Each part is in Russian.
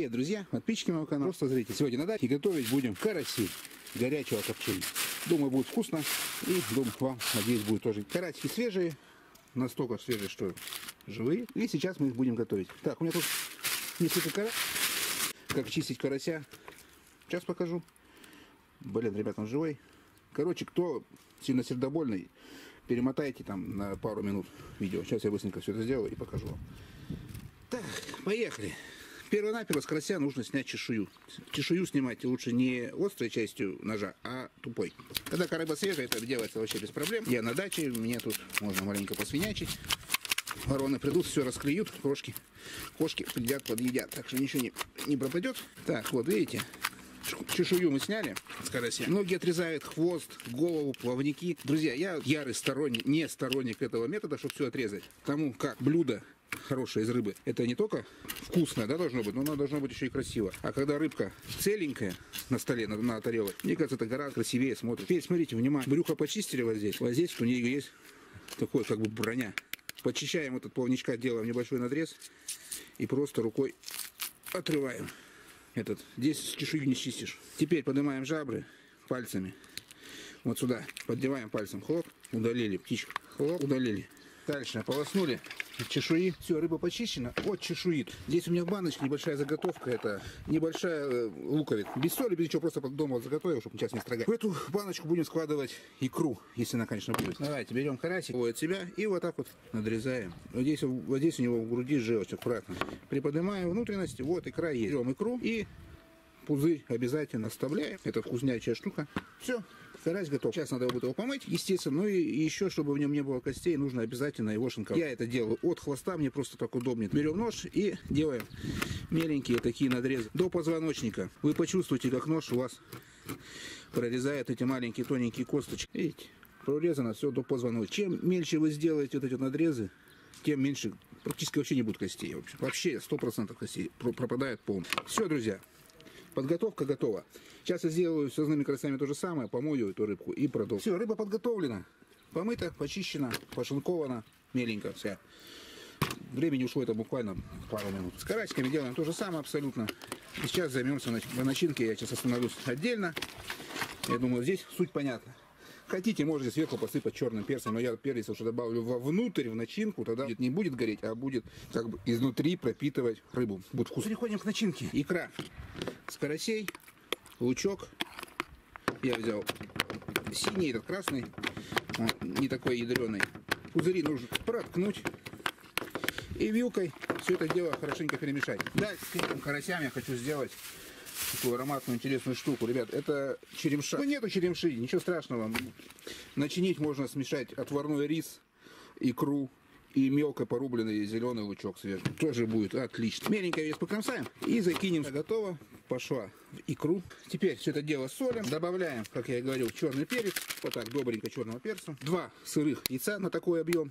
Привет, друзья, подписчики моего канала, просто зрители. Сегодня на даче готовить будем караси горячего копчения. Думаю, будет вкусно и думаю, вам, надеюсь, будет тоже. Карасики свежие, настолько свежие, что живые. И сейчас мы их будем готовить. Так, у меня тут несколько карась. Как чистить карася, сейчас покажу. Блин, ребят, он живой. Короче, кто сильно сердобольный, перемотайте там на пару минут видео. Сейчас я быстренько все это сделаю и покажу вам. Так, поехали. Первонаперво с карася нужно снять чешую. Чешую снимать лучше не острой частью ножа, а тупой. Когда рыба свежая, это делается вообще без проблем. Я на даче, мне тут можно маленько посвинячить. Вороны придут, все расклеют, крошки, кошки придят, подъедят. Так что ничего не, не пропадет. Так, вот видите, чешую мы сняли с карася. Многие отрезают хвост, голову, плавники. Друзья, я ярый сторонник, не сторонник этого метода, чтобы все отрезать. Тому как блюдо хорошее из рыбы, это не только вкусное, да, должно быть, но оно должно быть еще и красиво. А когда рыбка целенькая на столе, на, на тарелке, мне кажется, это гораздо красивее смотрит. Теперь смотрите, внимание, брюхо почистили вот здесь. Вот здесь у нее есть такой как бы броня. Почищаем этот плавничка, делаем небольшой надрез и просто рукой отрываем этот. Здесь чешую не чистишь. Теперь поднимаем жабры пальцами. Вот сюда. Поддеваем пальцем. Хлоп. Удалили птичку. Хлоп. Удалили. Дальше полоснули чешуи. Все, рыба почищена от чешуи. Здесь у меня в баночке небольшая заготовка. Это небольшая э, луковица. Без соли, без ничего, просто дома заготовил, чтобы сейчас не строгать. В эту баночку будем складывать икру, если она, конечно, будет. Давайте берем карасик от себя и вот так вот надрезаем. Вот здесь, вот здесь у него в груди жилочка, аккуратно. Приподнимаем внутренности, вот икра есть. Берем икру и пузырь обязательно вставляем. Это вкуснячая штука. Все, карась готов. Сейчас надо будет его помыть, естественно. Ну и еще, чтобы в нем не было костей, нужно обязательно его шинковать. Я это делаю от хвоста, мне просто так удобнее. Берем нож и делаем меленькие такие надрезы до позвоночника. Вы почувствуете, как нож у вас прорезает эти маленькие тоненькие косточки. Видите? Прорезано все до позвоночника. Чем мельче вы сделаете вот эти надрезы, тем меньше, практически вообще не будет костей. Вообще 100% костей пропадает полностью. Все, друзья, Подготовка готова. Сейчас я сделаю с разными карасями то же самое, помою эту рыбку и продолжу. Все, рыба подготовлена, помыта, почищена, пошинкована, меленько вся. Времени ушло это буквально пару минут. С карасиками делаем то же самое абсолютно. И сейчас займемся начинкой, я сейчас остановлюсь отдельно. Я думаю, здесь суть понятна. Хотите, можете сверху посыпать черным перцем, но я перец уже добавлю вовнутрь, в начинку, тогда не будет гореть, а будет как бы изнутри пропитывать рыбу. Будет вкусно. Переходим к начинке. Икра с карасей, лучок. Я взял синий, этот красный, не такой ядреный. Пузыри нужно проткнуть. И вилкой все это дело хорошенько перемешать. Дальше с этим карасям я хочу сделать такую ароматную интересную штуку. Ребят, это черемша. Ну нету черемши, ничего страшного. Начинить можно смешать отварной рис, икру и мелко порубленный зеленый лучок свежий. Тоже будет отлично. Меленько весь покромсаем и закинем. Готово. Пошла в икру. Теперь все это дело солим. Добавляем, как я и говорил, черный перец. Вот так, добренько черного перца. Два сырых яйца на такой объем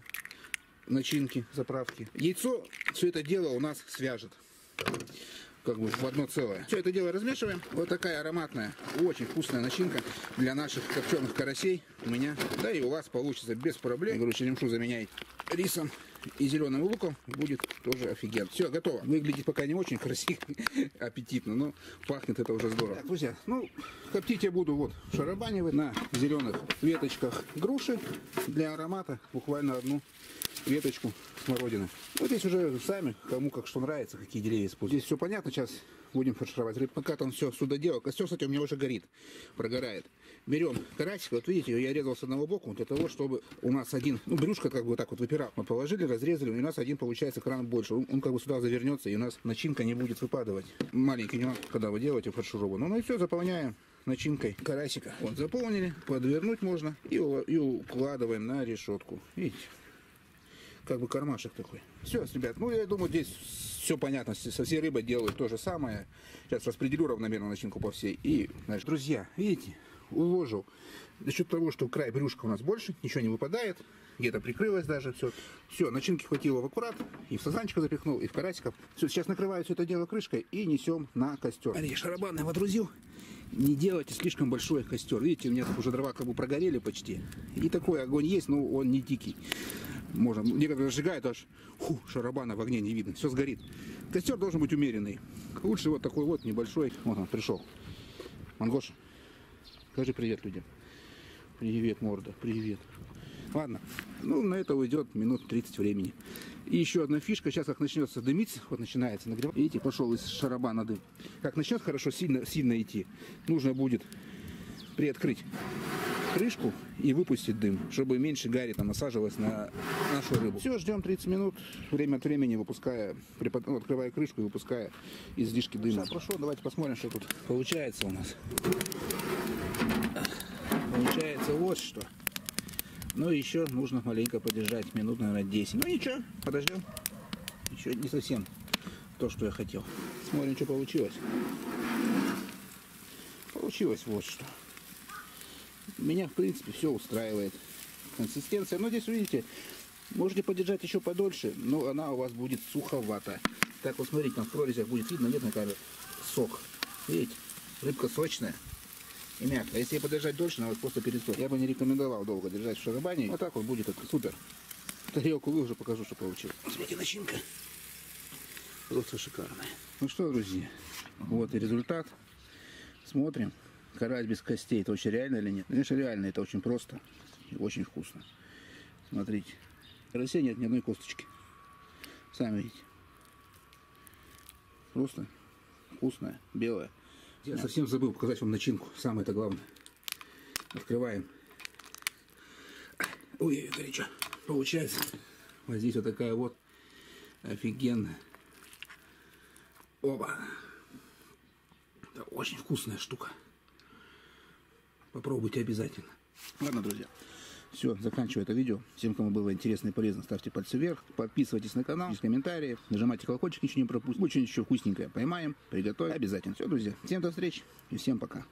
начинки, заправки. Яйцо все это дело у нас свяжет как бы в одно целое. Все это дело размешиваем. Вот такая ароматная, очень вкусная начинка для наших копченых карасей у меня. Да и у вас получится без проблем. Я говорю, черемшу заменяй рисом и зеленым луком будет тоже офигенно. Все, готово. Выглядит пока не очень красиво, аппетитно, но пахнет это уже здорово. Так, друзья, ну, коптить я буду вот шарабанивать на зеленых веточках груши для аромата. Буквально одну веточку смородины. Вот здесь уже сами, кому как что нравится, какие деревья используют. Здесь все понятно, сейчас будем фаршировать рыбу. Пока там все сюда дело. Костер, кстати, у меня уже горит, прогорает. Берем карасик, вот видите, я резал с одного боку, для того, чтобы у нас один, ну, брюшка как бы так вот выпирал. Мы положили, разрезали, у нас один получается кран больше. Он, он как бы сюда завернется, и у нас начинка не будет выпадывать. Маленький нюанс, когда вы делаете фаршированную. Ну и все, заполняем начинкой карасика. Вот, заполнили, подвернуть можно и, и укладываем на решетку. Видите? Как бы кармашек такой. Все, ребят, ну я думаю, здесь все понятно. Со всей рыбой делают то же самое. Сейчас распределю равномерно начинку по всей. И, знаешь, друзья, видите, уложил. За счет того, что край брюшка у нас больше, ничего не выпадает. Где-то прикрылось даже. Все, все, начинки хватило в аккурат. И в сазанчика запихнул, и в карасиков. Все, сейчас накрываю все это дело крышкой и несем на костер. Смотри, шарабан водрузил. Не делайте слишком большой костер. Видите, у меня уже дрова как бы прогорели почти. И такой огонь есть, но он не дикий. Можно, некоторые сжигают аж, ху, шарабана в огне не видно, все сгорит. Костер должен быть умеренный. Лучше вот такой вот небольшой. Вот он пришел. Мангоша, скажи привет людям. Привет, морда, привет. Ладно, ну на это уйдет минут 30 времени. И еще одна фишка, сейчас как начнется дымиться, вот начинается нагревать. Видите, пошел из шарабана дым. Как начнет хорошо сильно, сильно идти, нужно будет приоткрыть крышку и выпустить дым, чтобы меньше гари там насаживалось на нашу рыбу. Все, ждем 30 минут, время от времени выпуская, припод... ну, открывая крышку и выпуская излишки дыма. Прошло, давайте посмотрим, что тут получается у нас. Получается вот что. Ну еще нужно маленько подержать, минут, наверное, 10. Ну ничего, подождем. Еще не совсем то, что я хотел. Смотрим, что получилось. Получилось вот что. Меня, в принципе, все устраивает. Консистенция. Но здесь, видите, можете подержать еще подольше, но она у вас будет суховата. Так вот, смотрите, там в прорезях будет видно, нет на камере, сок. Видите, рыбка сочная и мягкая. Если подержать дольше, она вот просто пересохнет. Я бы не рекомендовал долго держать в шарабане. Вот так вот будет супер. Тарелку выложу, покажу, что получилось. Смотрите, начинка. Просто шикарная. Ну что, друзья, вот и результат. Смотрим. Карась без костей. Это очень реально или нет? Конечно, реально. Это очень просто и очень вкусно. Смотрите. Карася нет ни одной косточки. Сами видите. Просто вкусная, белая. Я совсем забыл показать вам начинку. Самое это главное. Открываем. Ой, горячо. Получается. Вот здесь вот такая вот офигенная. Оба. Это очень вкусная штука. Попробуйте обязательно. Ладно, друзья. Все, заканчиваю это видео. Всем, кому было интересно и полезно, ставьте пальцы вверх. Подписывайтесь на канал, пишите комментарии, нажимайте колокольчик, ничего не пропустите. Что-нибудь еще вкусненькое поймаем, приготовим обязательно. Все, друзья. Всем до встречи и всем пока.